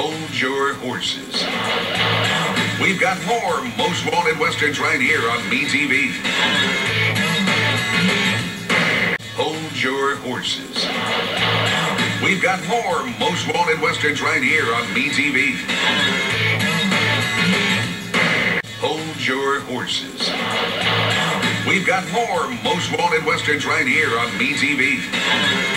Hold your horses. We've got more Most Wanted Westerns right here on MeTV. Hold your horses. We've got more Most Wanted Westerns right here on MeTV. Hold your horses. We've got more Most Wanted Westerns right here on MeTV.